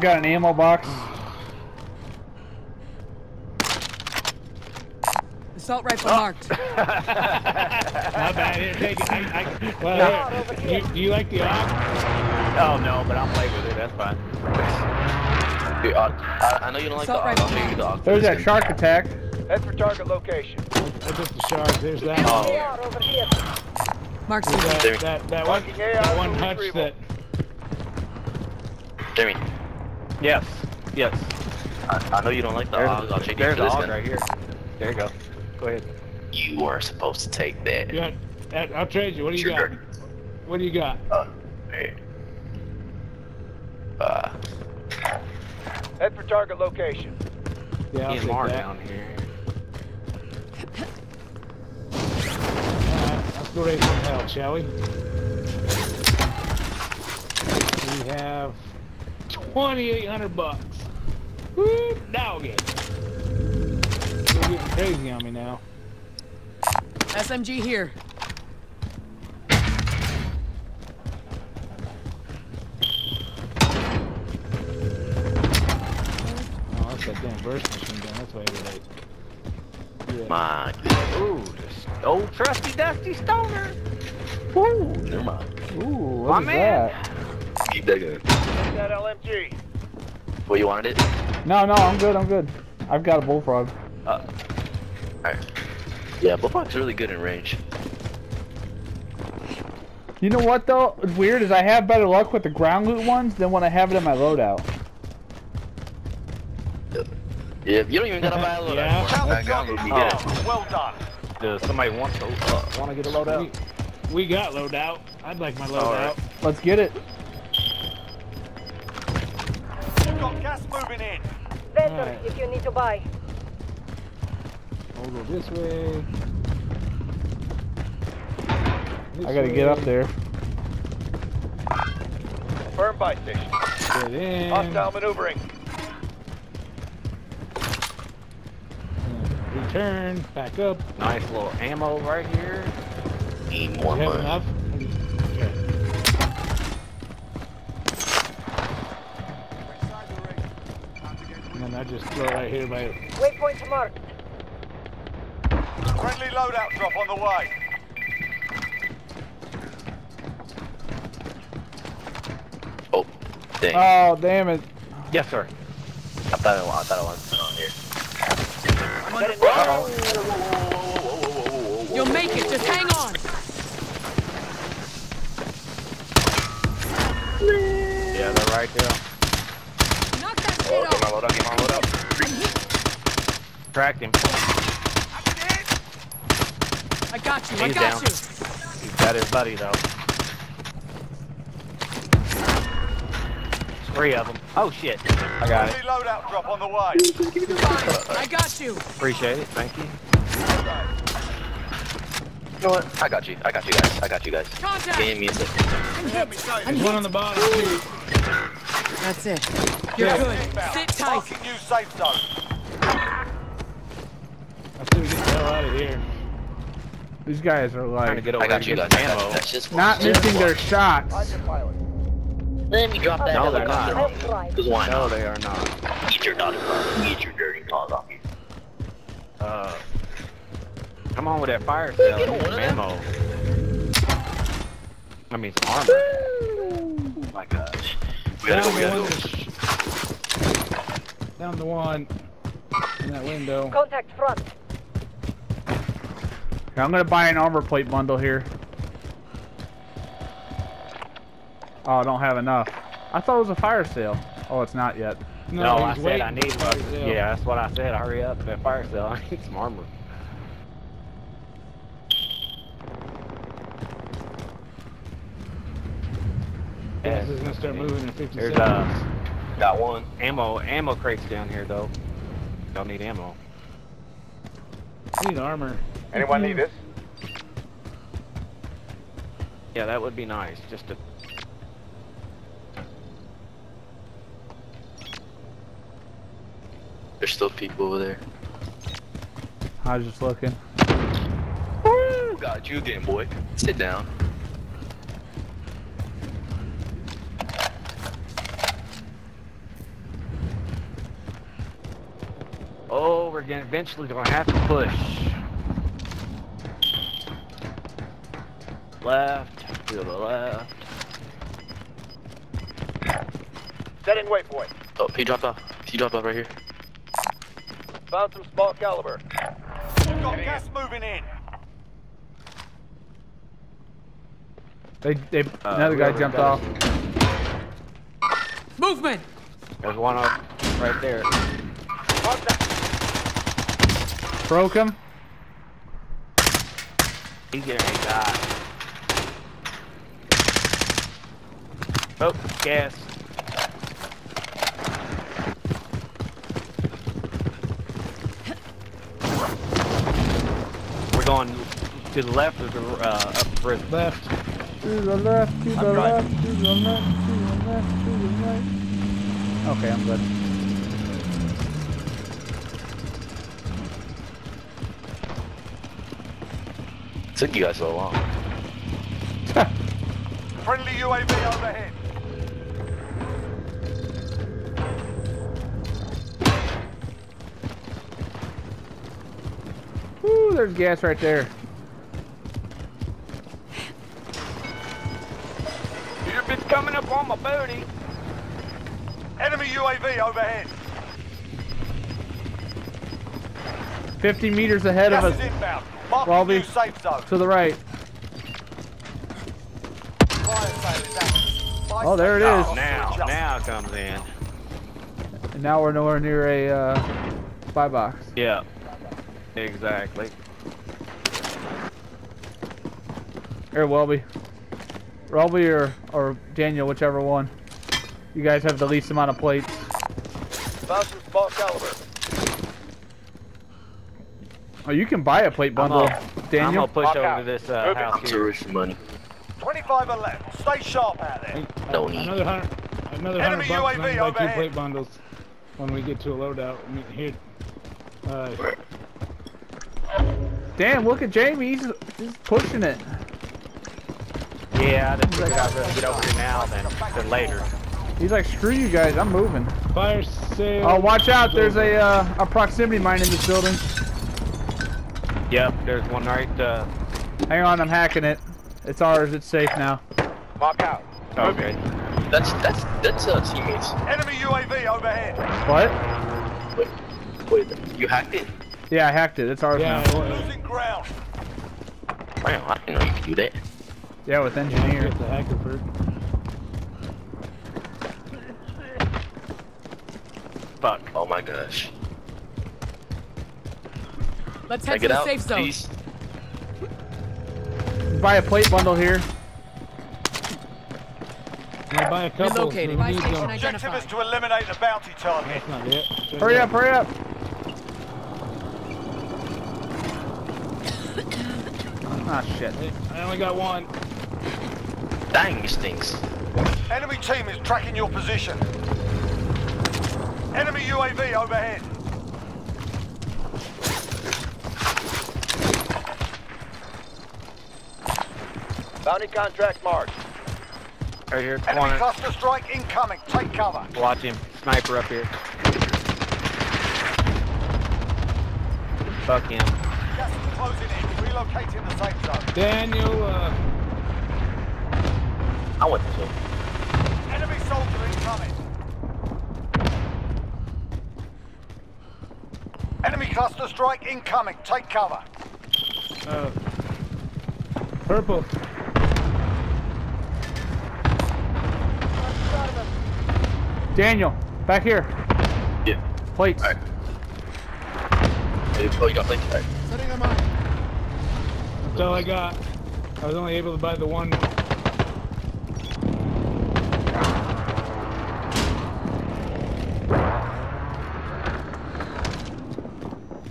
I've got an ammo box. Assault rifle marked. Not bad. Here, take it. I, I, well, here. Do, do you like the ox? Oh no, but I'll play with it. That's fine. Dude, uh, I, I know you don't like the ox. I'll rifle. you the ox. There's that shark attack. Head for target location. That's just the shark. There's that. Oh, Mark There's that, that, that one, Marking that one for hunch that. Jimmy, Yes. Yes. I, I know you don't like the There's, ox. I'll trade you there's for the this hog right here. There you go. Go ahead. You are supposed to take that. You got, that, I'll trade you. What do you Sure. got? What do you got? Uh, hey. Uh, Head for target location. Yeah, I'll Ian take that. down here. Alright, let's go raise some hell, shall we? We have 2,800 bucks. Woo, doggy. You're getting crazy on me now. SMG here. Oh, that's that damn burst machine gun. That's why you're late. Yeah. my. Ooh, this old trusty dusty stoner. Woo, never mind. Ooh, My what is man. that? Keep digging. gun. Take that LMG. Well, you wanted it? No, no, I'm good, I'm good. I've got a bullfrog. Uh, alright. Yeah, Bullfrog's really good in range. You know what though? What's weird is I have better luck with the ground loot ones than when I have it in my loadout. Yeah, you don't even gotta buy a loadout. Yeah. for it. That gun will be down. dead. Well done. Does somebody want to uh, want to get a loadout? We, we got loadout. I'd like my loadout. Alright. Let's get it. Got gas moving in. Vendor, Alright. if you need to buy. We'll go this way. This I gotta get up there. Firm buy station. Get in. Hostile maneuvering. and Return. Back up. Nice little ammo right here. Need You more have money. enough? I just throw right here by Waypoint marked. Friendly loadout drop on the way. Oh, dang. Oh, damn it. Yes, sir. I thought I, I thought I wanted to put it on here. You'll make it. Just hang on. Yeah, they're right there. Knock that Oh, shit get my off. loadout, get my loadout. Tracked him. I got you. He's I got down. you. He's got his buddy though. Three of them. Oh shit. I got it. Loadout drop on the way. I got you. Appreciate it. Thank you. You know what? I got you. I got you guys. I got you guys. Contact. Give me a second. There's one on the bottom too. That's it. You're Yeah. good. Inbound. Sit tight. Marking new safe zone. Let's see we get the hell out of here. These guys are Trying to like get over I got you get guys. some I got ammo. you. That's just not missing their shots. Roger, pilot. Let me drop that No, they're helicopter not. on you. Cause why No, not? they are not. Eat your daughter. Eat your dirty paws off you. Uh, come on with that fire sale. Get I on some ammo. I mean some armor. Oh my gosh. We gotta go. Down We the gotta one. go. Down the one. In that window. Contact front. I'm gonna buy an armor plate bundle here. Oh, I don't have enough. I thought it was a fire sale. Oh, it's not yet. No, I said I need one. Yeah, that's what I said. Hurry up, that fire sale. I need some armor. Gas is gonna start moving in 50 There's seconds. uh Got one. ammo ammo crates down here though. Y'all need ammo. I need armor. Anyone need this? Yeah, that would be nice. Just to There's still people over there. I was just looking. Woo! got you again, boy. Sit down. We're gonna eventually gonna have to push. Left, to the left. Setting waypoint. Oh, he dropped off. He dropped off right here. Found some small caliber. We've got gas moving in. They, they, Uh, another guy jumped got off. Movement! There's one up right there. Broke him. He's getting got. Oh, gas. We're going to the left of the uh, up the prison. Left. To the left, to the I'm left, driving. to the left, to the left, to the right. Okay, I'm good. Took you guys so long. Friendly UAV overhead. Woo, there's gas right there. You've been coming up on my booty. Enemy UAV overhead. 50 meters ahead of us is inbound. Mark Well, the new safe zone. to the right. Fire sale is active. Buy Oh, there it safe is. zone. Now, now it comes in. And now we're nowhere near a uh, buy box. Yeah, exactly. Here, Welby. Welby or, or Daniel, whichever one. You guys have the least amount of plates. Found some small caliber. Oh, you can buy a plate I'm bundle, gonna- I'm Daniel. gonna push Walk over out. to this uh, Move house I'm here. rich for money. 25 and left. Stay sharp out there. No need. Another hundred. Another Enemy hundred bucks. and I UAV can buy two overhead. plate bundles when we get to a loadout. I mean, here. Uh, Damn, look at Jamie. He's, he's pushing it. Yeah, I just figured I'd rather get over here now than, than later. He's like, screw you guys, I'm moving. fire sale. Oh, watch out. There's a, uh, a proximity mine in this building. Yep, there's one right. Uh, Hang on, I'm hacking it. It's ours. It's safe now. Mark out. okay. That's that's that's uh teammates. Enemy UAV overhead. What? Wait, wait, you hacked it? Yeah, I hacked it. It's ours Yeah. now. well, Losing ground. Wow, I didn't know you could do that. Yeah, with engineer. Get the hacker first. Fuck. Oh my gosh. Let's Can I head to the out, safe zone. please? Buy a plate bundle here. I'm buy a couple. Relocating. We Buy need station them. Objective Identified. is to eliminate the bounty target. That's not it. Hurry up, hurry up. Ah, shit. I only got one. Dang, this stinks. Enemy team is tracking your position. Enemy UAV overhead. Bounty contract marked. Right here, Enemy cluster strike incoming. Take cover. Watch him. Sniper up here. Fuck him. Gas is closing in. Relocating the safe zone. Daniel, uh, I went this way. Enemy soldier incoming. Enemy cluster strike incoming. Take cover. uh, purple. Daniel, back here. Yeah. Plates. Alright. Oh, you got like alright. That's all I got. I was only able to buy the one.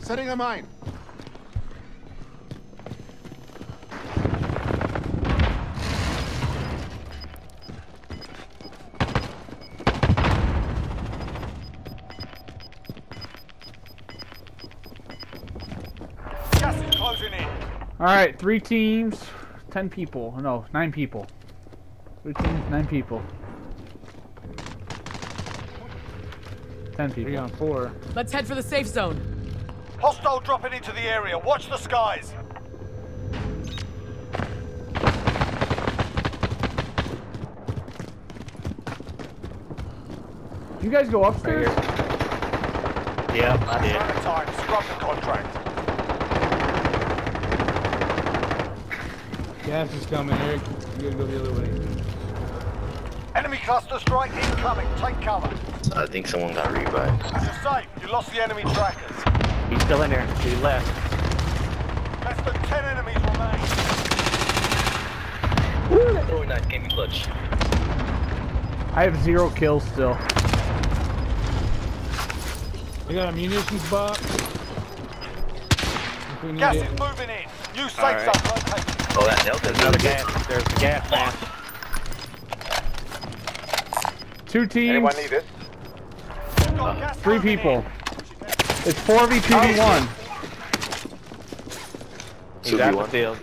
Setting a mine. Closing in. All right, three teams, ten people. No, nine people. Three teams, nine people. Ten people. Three on four. Let's head for the safe zone. Hostile dropping into the area. Watch the skies. You guys go upstairs? Yep, I did. Time. Scrub the contract. Gas is coming, Eric. You gotta go the other way. Enemy cluster strike incoming. Take cover. I think someone got revived. You're safe. You lost the enemy trackers. He's still in there. He left. Less than ten enemies remain. Oh, nice gaming clutch. I have zero kills still. We got a munitions box. If we need Gas is moving in. New safe Alright. zone located. Oh, that Delta's Another gas. There's the gas man. Two teams, it? Got gas three people. It's 4v2v1. He's out the 2v1. field.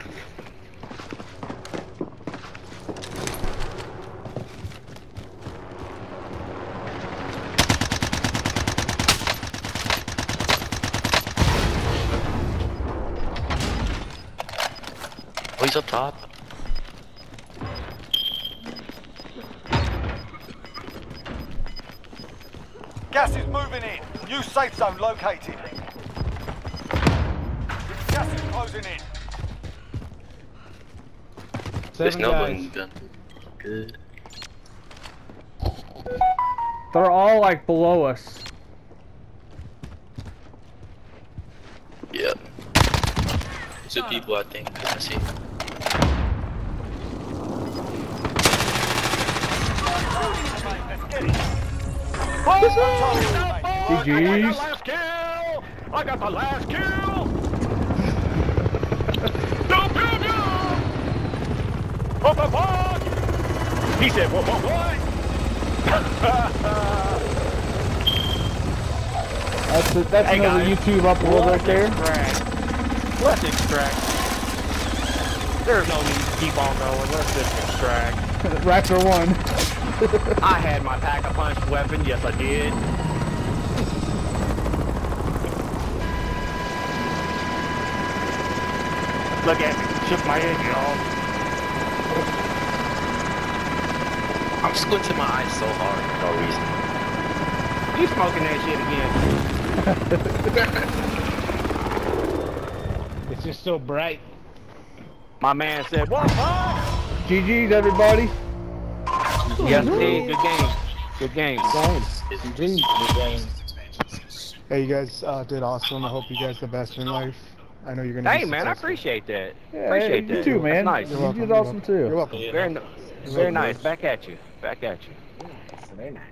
He's up top. Gas is moving in. New safe zone located. Gas is closing in. There's Seven no guys. bling gun. Good. They're all like below us. Yep. Two people, I think. I see. Let's get it. Oh, GG's. last kill! I got the last kill! Go, go, go! What, what, what? He said, what, what, what? That's a, that's Hey, another guys. YouTube upload right there. Extract. Let's extract. There's no need to keep on going. Let's just extract. Raptor one. I had my pack-a-punch weapon. Yes, I did. Look at me. Shook my head, y'all. I'm squinting my eyes so hard for no reason. You smoking that shit again. It's just so bright. My man said, what? GG's everybody. Yes, indeed. Good game. Good game. Hey, you guys uh, did awesome. I hope you guys the best in life. I know you're gonna. Hey, be man, I appreciate that. Yeah, appreciate you that. too, man. That's nice. You're You welcome. did You're awesome too. You're welcome. Very, very nice. Back at you. Back at you. Very nice.